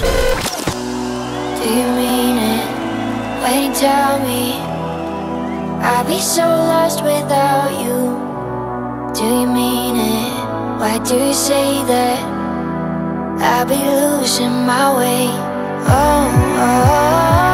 Do you mean it when you tell me I'd be so lost without you? Do you mean it? Why do you say that I'll be losing my way? oh. oh. Like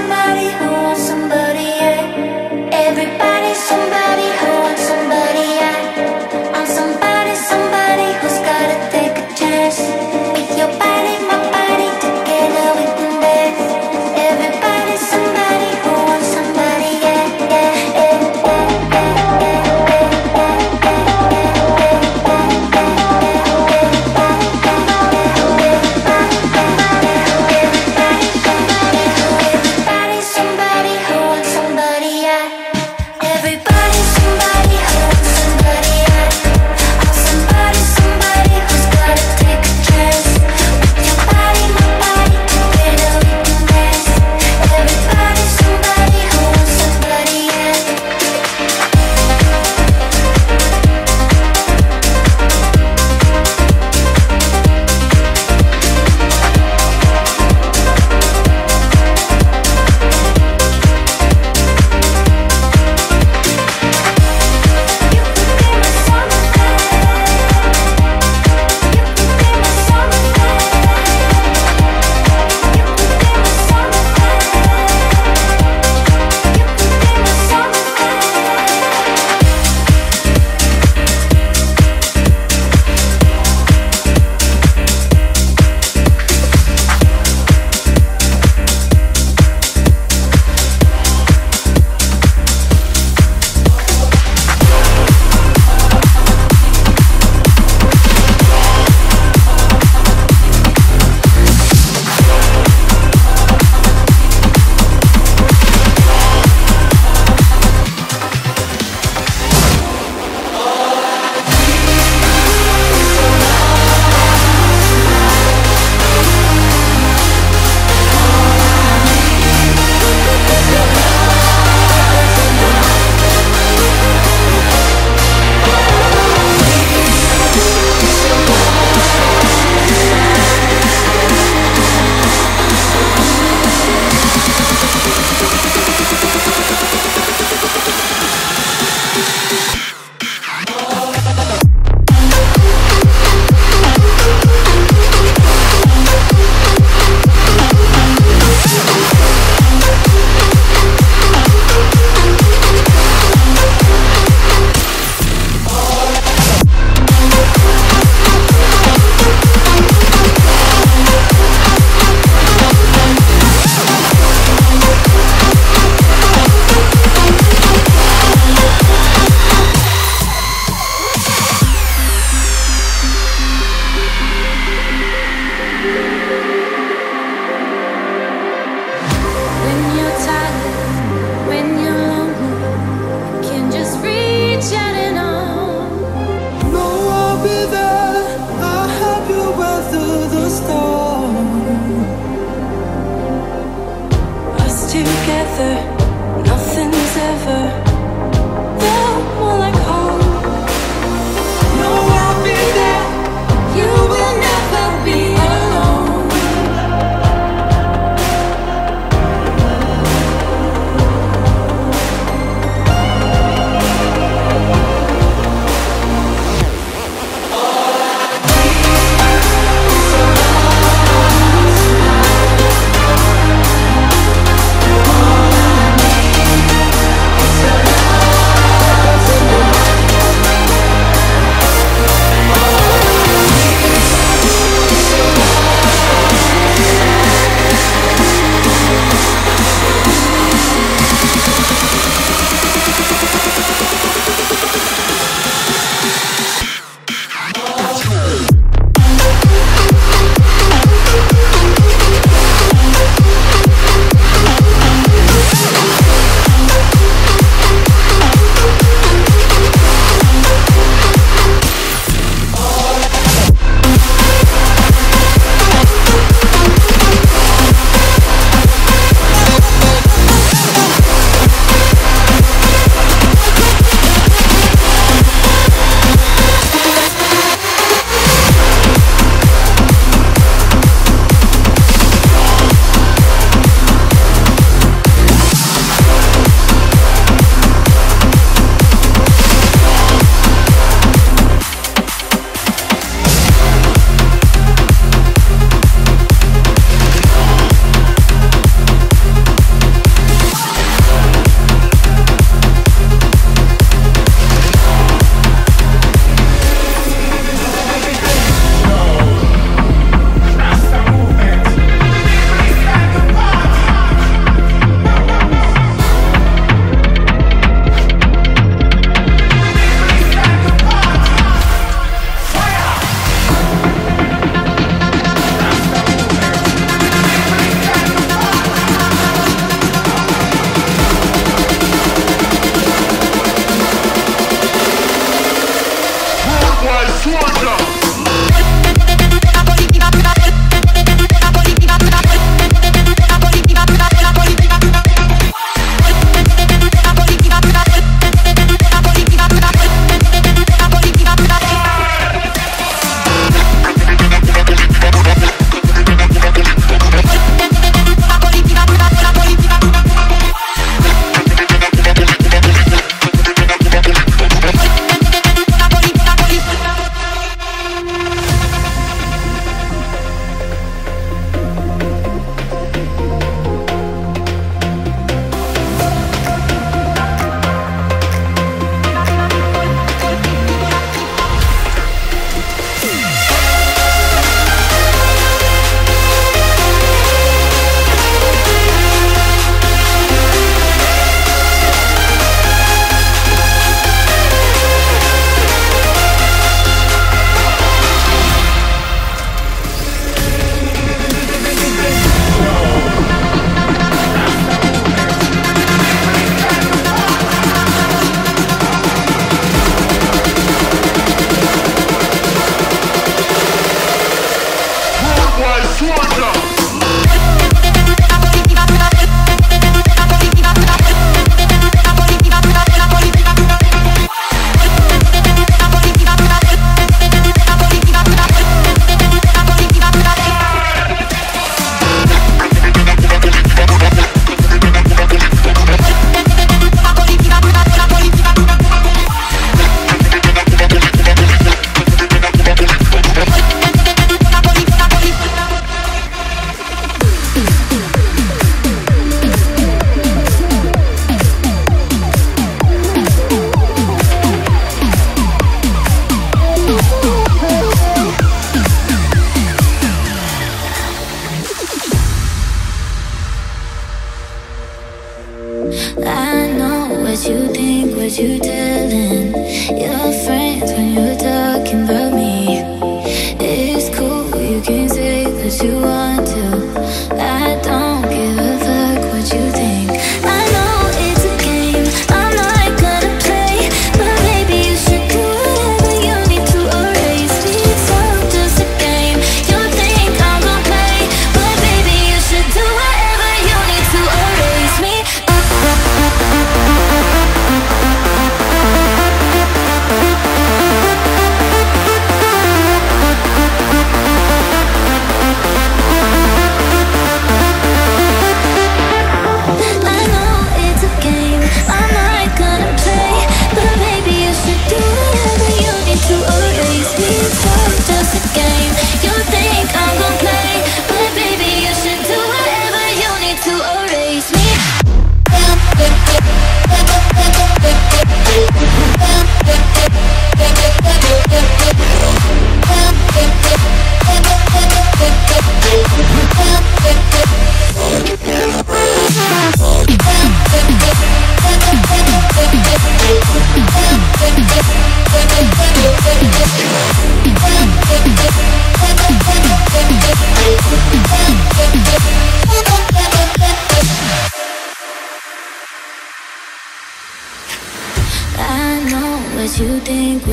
somebody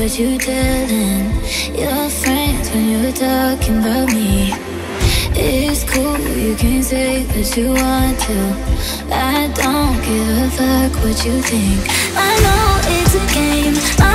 what you telling your friends when you're talking about me. It's cool, you can say that you want to. I don't give a fuck what you think. I know it's a game.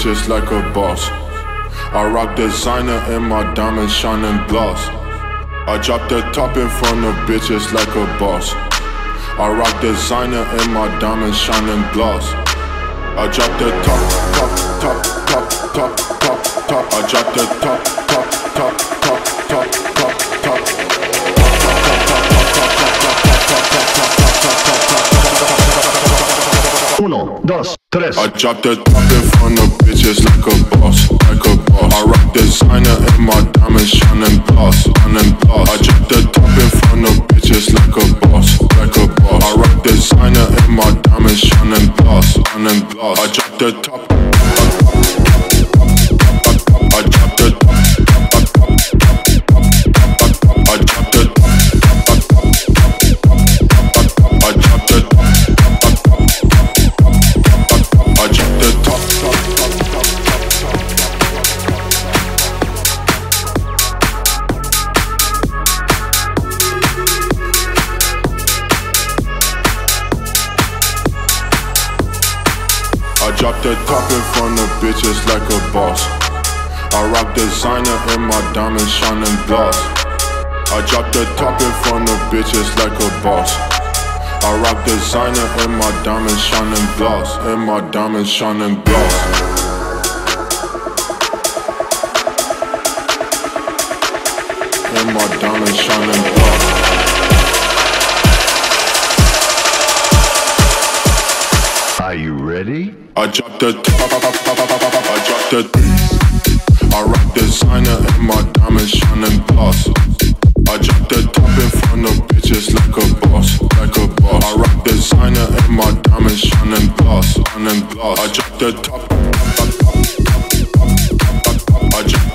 bitches like a boss. I rock designer and my diamonds shining gloss. I drop the top in front of bitches like a boss. I rock designer and my diamonds shining gloss. I drop the top, top, top, top, top, top, top. I drop the top, top, top, top, top, top, top. Uno, dos, tres. I drop the top in front of just like a boss, like a designer and my diamonds shining gloss. I drop the top in front of bitches like a boss. I rock designer and my diamonds shining gloss. And my diamonds shining gloss. And my diamonds shining gloss. Are you ready? I drop the top, I drop the designer and my diamonds shining gloss. I drop the top in front of bitches like a boss, like a boss. I rock designer and my diamonds shining gloss, shining gloss. I drop the top, I drop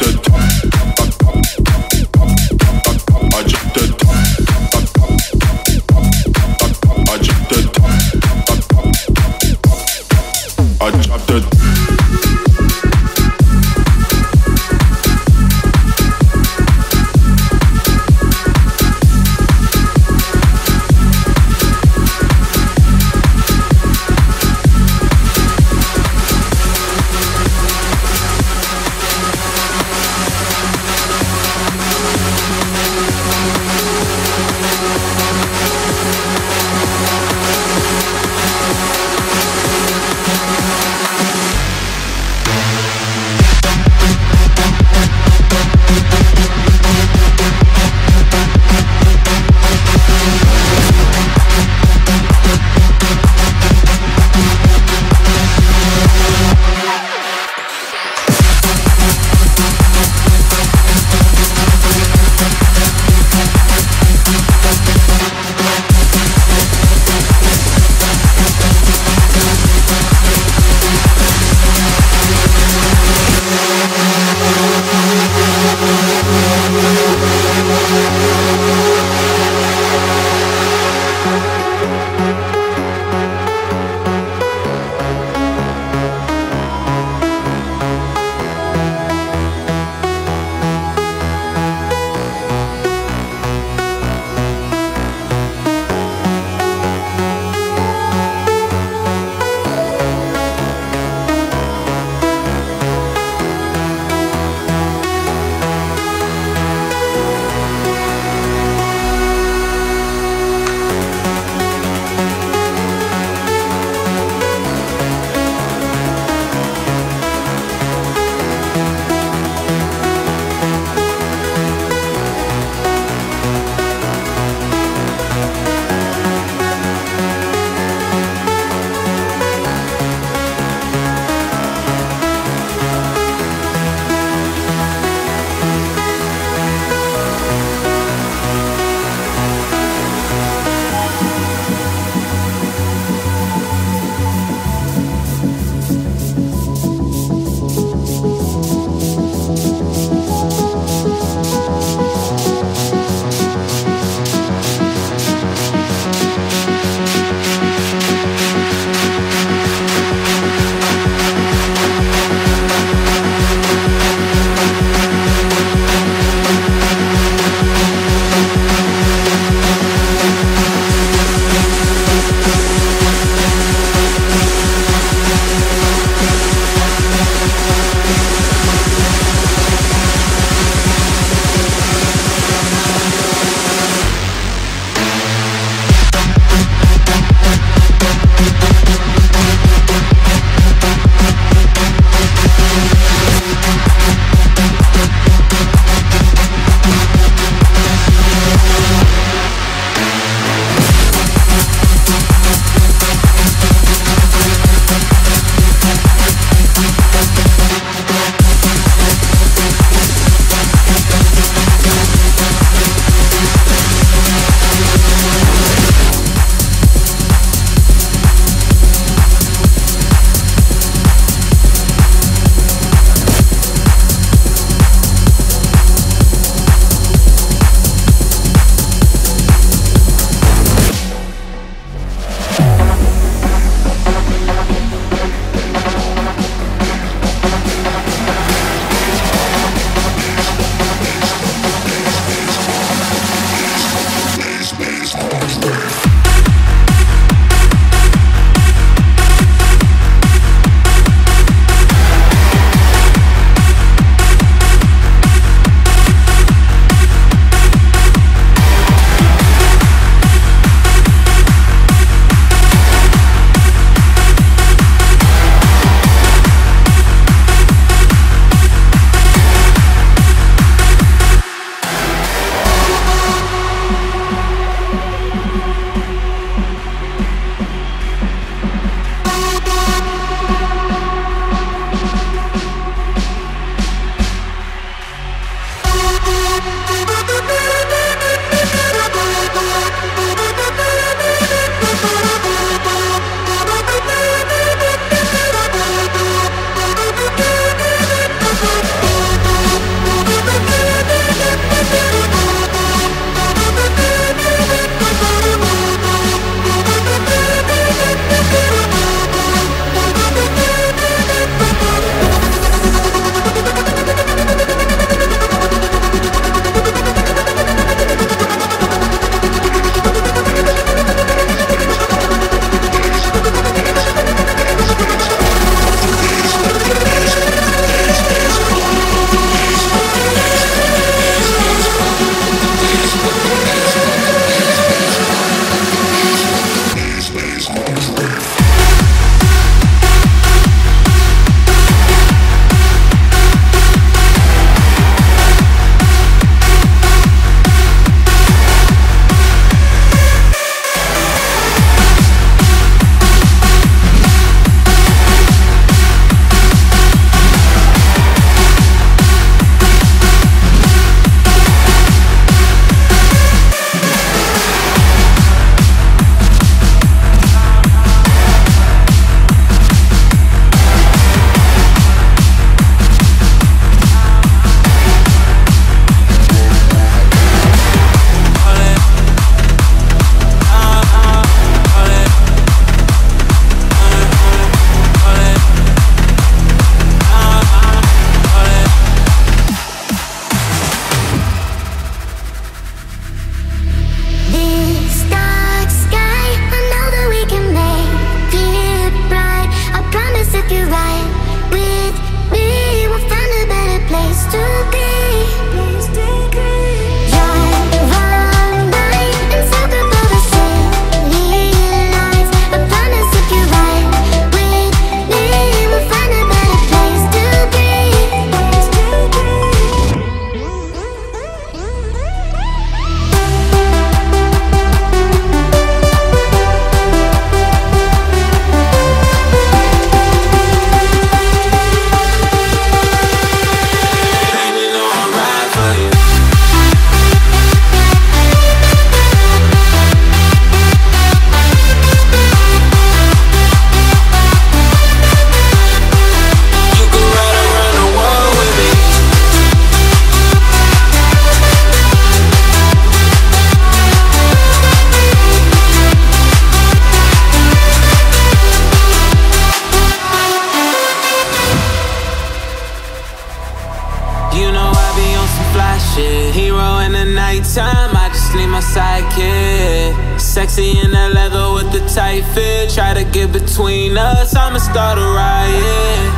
Try to get between us, I'ma start a riot.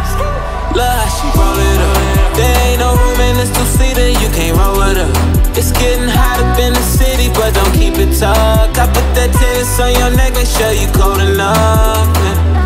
Look, how she roll it up. There ain't no room in this two-seater, you can't roll it up. It's getting hot up in the city, but don't keep it tucked. I put that tennis on your neck, make sure you cold enough. Yeah.